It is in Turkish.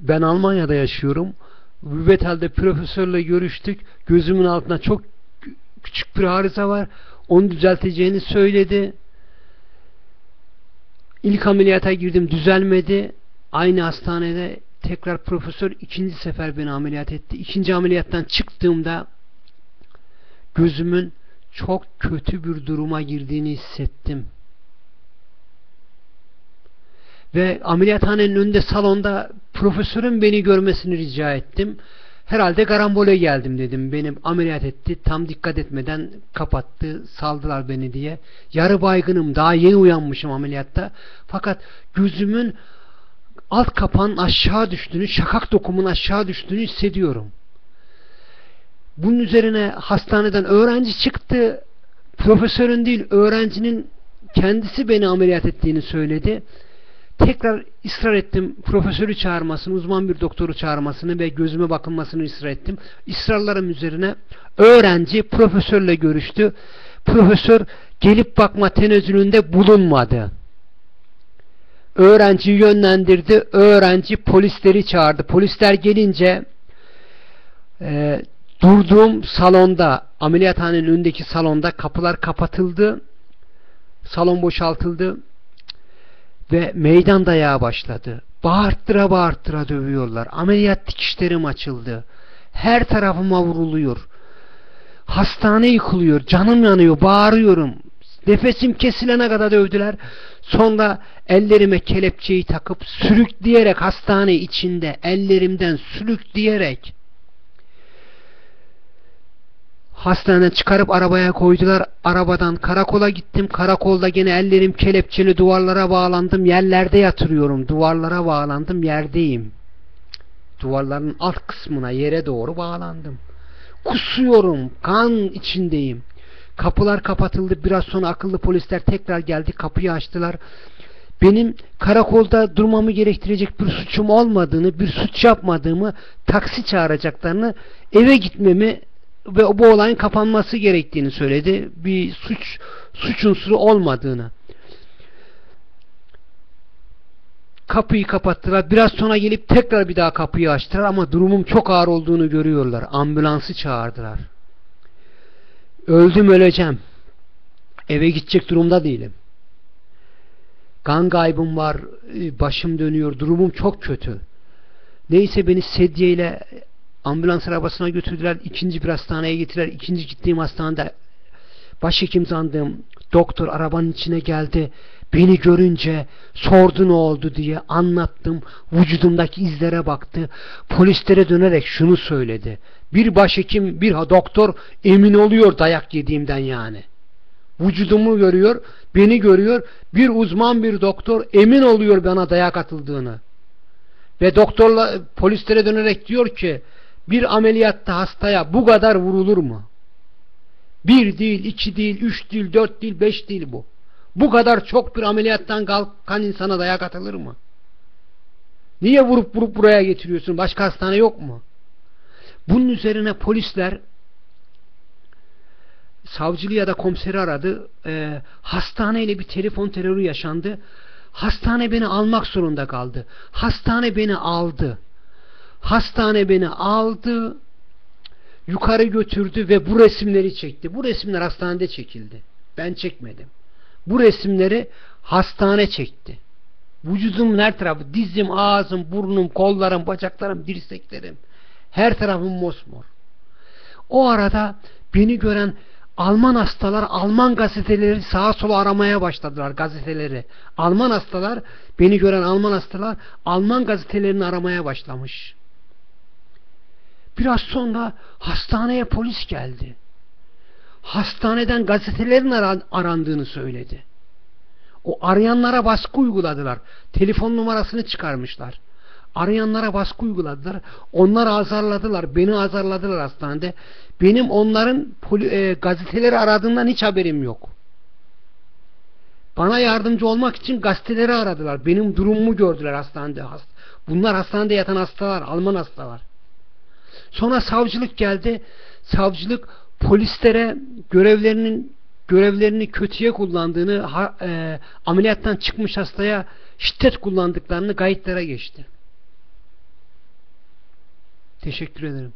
ben Almanya'da yaşıyorum. Wuppertal'de profesörle görüştük. Gözümün altında çok küçük bir arıza var. Onu düzelteceğini söyledi. İlk ameliyata girdim düzelmedi. Aynı hastanede tekrar profesör ikinci sefer beni ameliyat etti. İkinci ameliyattan çıktığımda gözümün çok kötü bir duruma girdiğini hissettim. Ve ameliyathanenin önünde salonda profesörün beni görmesini rica ettim. Herhalde karambole geldim dedim. Benim ameliyat etti. Tam dikkat etmeden kapattı. Saldılar beni diye. Yarı baygınım. Daha yeni uyanmışım ameliyatta. Fakat gözümün alt kapağın aşağı düştüğünü, şakak dokumun aşağı düştüğünü hissediyorum. Bunun üzerine hastaneden öğrenci çıktı. Profesörün değil, öğrencinin kendisi beni ameliyat ettiğini söyledi. Tekrar ısrar ettim profesörü çağırmasını, uzman bir doktoru çağırmasını ve gözüme bakılmasını ısrar ettim. İsrarlarım üzerine öğrenci profesörle görüştü. Profesör gelip bakma tenezzülünde bulunmadı. Öğrenci yönlendirdi. Öğrenci polisleri çağırdı. Polisler gelince e, durduğum salonda ameliyathanenin önündeki salonda kapılar kapatıldı. Salon boşaltıldı ve meydan dayağı başladı. Bağırttıra bağırttıra dövüyorlar. Ameliyat dikişlerim açıldı. Her tarafıma vuruluyor. Hastane yıkılıyor. Canım yanıyor. Bağırıyorum. Nefesim kesilene kadar dövdüler. Sonra ellerime kelepçeyi takıp sürükleyerek hastane içinde ellerimden sürükleyerek Hastaneden çıkarıp arabaya koydular. Arabadan karakola gittim. Karakolda gene ellerim kelepçeli duvarlara bağlandım. Yerlerde yatırıyorum. Duvarlara bağlandım. Yerdeyim. Duvarların alt kısmına yere doğru bağlandım. Kusuyorum. Kan içindeyim. Kapılar kapatıldı. Biraz sonra akıllı polisler tekrar geldi. Kapıyı açtılar. Benim karakolda durmamı gerektirecek bir suçum olmadığını, bir suç yapmadığımı, taksi çağıracaklarını, eve gitmemi ve bu olayın kapanması gerektiğini söyledi. Bir suç suç unsuru olmadığını. Kapıyı kapattılar. Biraz sonra gelip tekrar bir daha kapıyı açtılar ama durumum çok ağır olduğunu görüyorlar. Ambulansı çağırdılar. Öldüm öleceğim. Eve gidecek durumda değilim. Kan kaybım var. Başım dönüyor. Durumum çok kötü. Neyse beni sedyeyle Ambulans arabasına götürdüler. ikinci bir hastaneye getirdiler. İkinci gittiğim hastanede başhekim sandığım doktor arabanın içine geldi. Beni görünce sordu ne oldu diye anlattım. Vücudumdaki izlere baktı. Polislere dönerek şunu söyledi. Bir başhekim, bir doktor emin oluyor dayak yediğimden yani. Vücudumu görüyor, beni görüyor. Bir uzman bir doktor emin oluyor bana dayak atıldığını. Ve doktorla polislere dönerek diyor ki bir ameliyatta hastaya bu kadar vurulur mu? Bir değil, iki değil, üç değil, dört değil, beş değil bu. Bu kadar çok bir ameliyattan kalkan insana dayak atılır mı? Niye vurup vurup buraya getiriyorsun? Başka hastane yok mu? Bunun üzerine polisler savcılığı ya da komiseri aradı. E, hastaneyle bir telefon terörü yaşandı. Hastane beni almak zorunda kaldı. Hastane beni aldı. Hastane beni aldı, yukarı götürdü ve bu resimleri çekti. Bu resimler hastanede çekildi. Ben çekmedim. Bu resimleri hastane çekti. Vücudumun her tarafı, dizim, ağzım, burnum, kollarım, bacaklarım, dirseklerim. Her tarafım mosmor. O arada beni gören Alman hastalar Alman gazeteleri sağa sola aramaya başladılar gazeteleri. Alman hastalar beni gören Alman hastalar Alman gazetelerini aramaya başlamış. Biraz sonra hastaneye polis geldi. Hastaneden gazetelerin arandığını söyledi. O arayanlara baskı uyguladılar. Telefon numarasını çıkarmışlar. Arayanlara baskı uyguladılar. Onlar azarladılar. Beni azarladılar hastanede. Benim onların e, gazeteleri aradığından hiç haberim yok. Bana yardımcı olmak için gazeteleri aradılar. Benim durumumu gördüler hastanede. Bunlar hastanede yatan hastalar. Alman hastalar. Sonra savcılık geldi. Savcılık polislere görevlerinin görevlerini kötüye kullandığını, ha, e, ameliyattan çıkmış hastaya şiddet kullandıklarını kayıtlara geçti. Teşekkür ederim.